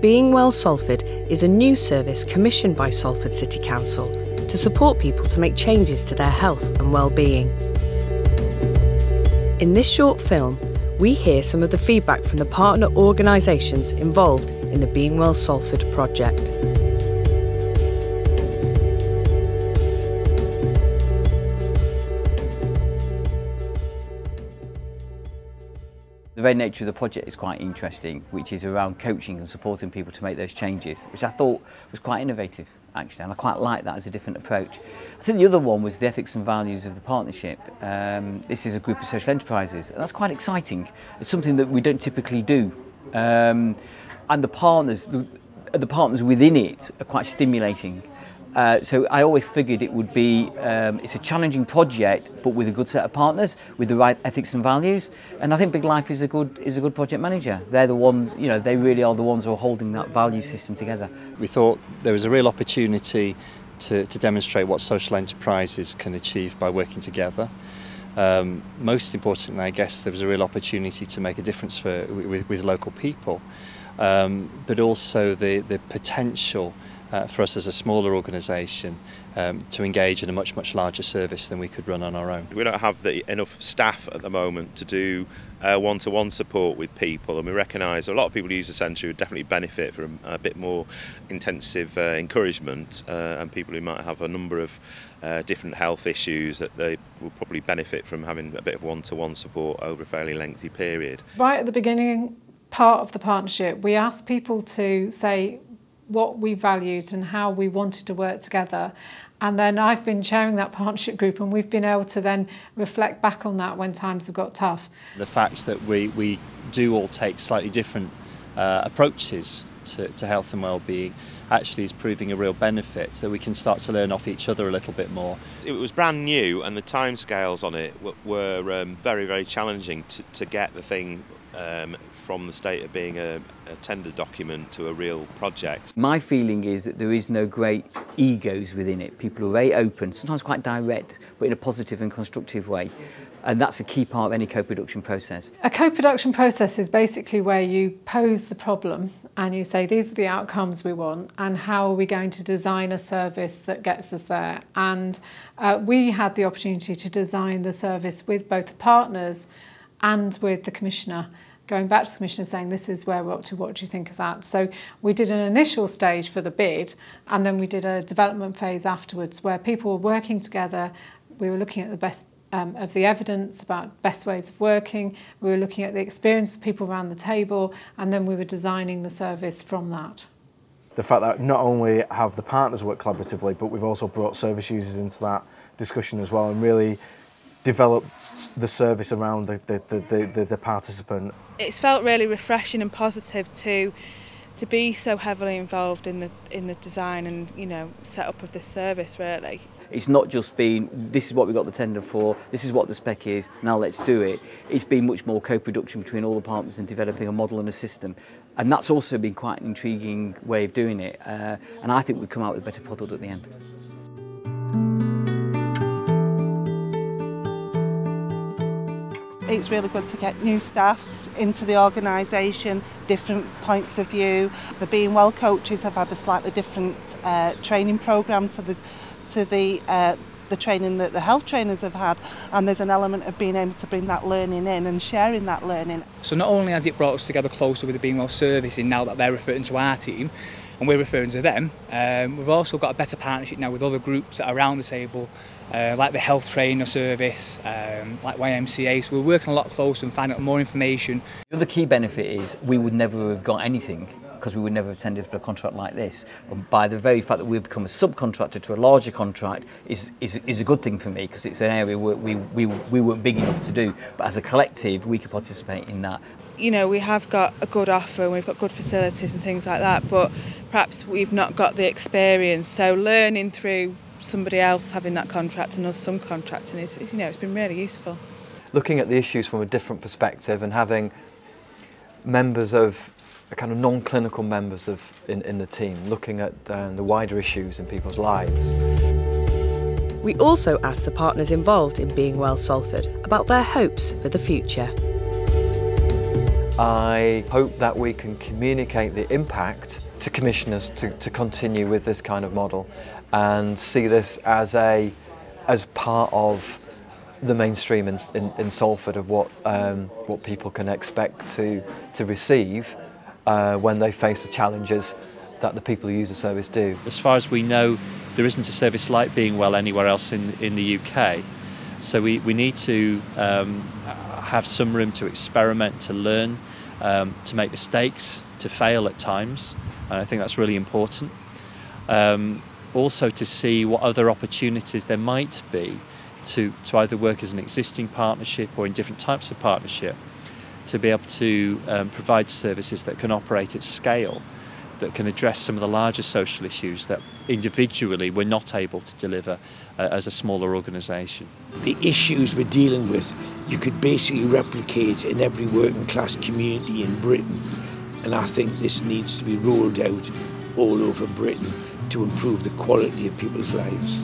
Being Well Salford is a new service commissioned by Salford City Council to support people to make changes to their health and well-being. In this short film, we hear some of the feedback from the partner organisations involved in the Being Well Salford project. The very nature of the project is quite interesting, which is around coaching and supporting people to make those changes, which I thought was quite innovative actually, and I quite like that as a different approach. I think the other one was the ethics and values of the partnership. Um, this is a group of social enterprises, and that's quite exciting. It's something that we don't typically do. Um, and the partners, the, the partners within it are quite stimulating. Uh, so I always figured it would be, um, it's a challenging project, but with a good set of partners, with the right ethics and values. And I think Big Life is a good, is a good project manager. They're the ones, you know, they really are the ones who are holding that value system together. We thought there was a real opportunity to, to demonstrate what social enterprises can achieve by working together. Um, most importantly, I guess there was a real opportunity to make a difference for, with, with local people, um, but also the, the potential uh, for us as a smaller organisation um, to engage in a much, much larger service than we could run on our own. We don't have the, enough staff at the moment to do uh, one-to-one support with people and we recognise a lot of people who use the centre would definitely benefit from a bit more intensive uh, encouragement uh, and people who might have a number of uh, different health issues that they will probably benefit from having a bit of one-to-one support over a fairly lengthy period. Right at the beginning part of the partnership we asked people to say what we valued and how we wanted to work together. And then I've been chairing that partnership group and we've been able to then reflect back on that when times have got tough. The fact that we, we do all take slightly different uh, approaches to, to health and well-being actually is proving a real benefit so we can start to learn off each other a little bit more. It was brand new and the timescales on it were um, very, very challenging to, to get the thing um, from the state of being a, a tender document to a real project. My feeling is that there is no great egos within it. People are very open, sometimes quite direct, but in a positive and constructive way. And that's a key part of any co-production process. A co-production process is basically where you pose the problem and you say these are the outcomes we want and how are we going to design a service that gets us there. And uh, we had the opportunity to design the service with both the partners and with the Commissioner going back to the Commissioner saying this is where we're up to, what do you think of that? So we did an initial stage for the bid and then we did a development phase afterwards where people were working together, we were looking at the best um, of the evidence about best ways of working, we were looking at the experience of people around the table and then we were designing the service from that. The fact that not only have the partners worked collaboratively but we've also brought service users into that discussion as well and really developed the service around the, the, the, the, the participant. It's felt really refreshing and positive to to be so heavily involved in the in the design and you know set up of this service really. It's not just been this is what we got the tender for, this is what the spec is, now let's do it. It's been much more co-production between all the partners and developing a model and a system. And that's also been quite an intriguing way of doing it. Uh, and I think we've come out with a better product at the end. It's really good to get new staff into the organisation, different points of view. The Being Well coaches have had a slightly different uh, training programme to the to the uh, the training that the health trainers have had and there's an element of being able to bring that learning in and sharing that learning. So not only has it brought us together closer with the Being Well service in now that they're referring to our team and we're referring to them, um, we've also got a better partnership now with other groups that are around the table uh, like the health trainer service, um, like YMCA. So we're working a lot closer and finding out more information. The other key benefit is we would never have got anything because we would never have tendered for a contract like this. And by the very fact that we've become a subcontractor to a larger contract is, is, is a good thing for me because it's an area where we, we, we weren't big enough to do. But as a collective, we could participate in that. You know, we have got a good offer and we've got good facilities and things like that, but perhaps we've not got the experience. So learning through somebody else having that contract and us subcontracting is, is, you know, it's been really useful. Looking at the issues from a different perspective and having members of kind of non-clinical members of in, in the team looking at um, the wider issues in people's lives. We also asked the partners involved in Being Well Salford about their hopes for the future. I hope that we can communicate the impact to commissioners to, to continue with this kind of model and see this as a as part of the mainstream in, in, in Salford of what um, what people can expect to to receive uh, when they face the challenges that the people who use the service do. As far as we know, there isn't a service like Being Well anywhere else in, in the UK. So we, we need to um, have some room to experiment, to learn, um, to make mistakes, to fail at times. And I think that's really important. Um, also to see what other opportunities there might be to, to either work as an existing partnership or in different types of partnership to be able to um, provide services that can operate at scale that can address some of the larger social issues that individually we're not able to deliver uh, as a smaller organisation. The issues we're dealing with, you could basically replicate in every working class community in Britain. And I think this needs to be rolled out all over Britain to improve the quality of people's lives.